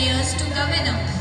Years to the winner.